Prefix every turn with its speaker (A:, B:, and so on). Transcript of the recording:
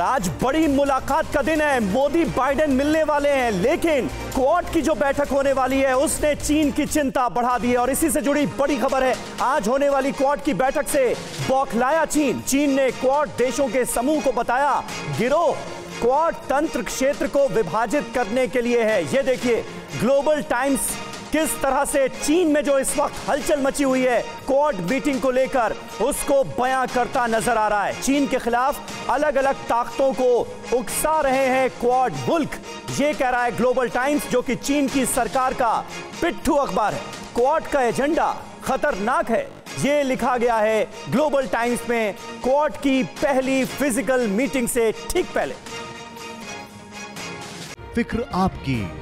A: आज बड़ी मुलाकात का दिन है। मोदी, बाइडेन मिलने वाले हैं, लेकिन क्वाड की जो बैठक होने वाली है, उसने चीन की चिंता बढ़ा दी है और इसी से जुड़ी बड़ी खबर है। आज होने वाली क्वाड की बैठक से बौखलाया चीन। चीन ने क्वाड देशों के समूह को बताया, गिरोह क्वाड तंत्र क्षेत्र को विभाजित करने के लिए है। ये देखिए, ग्लोबल टाइम्स किस तरह से चीन में जो इस वक्त हलचल मची हुई है, क्वाड मीटिंग को लेकर उसको बयां करता नज़र आ रहा है। चीन के खिलाफ अलग अलग ताकतों को उकसा रहे हैं क्वाड मुल्क। ये कह रहा है ग्लोबल टाइम्स, जो कि चीन की सरकार का पिट्ठू अखबार है। क्वाड का एजेंडा खतरनाक है। ये लिखा गया है, ग्लोबल टाइम्स में क्वाड की पहली फ़िज़िकल मीटिंग से ठीक पहले।
B: फ़िक्र आपकी।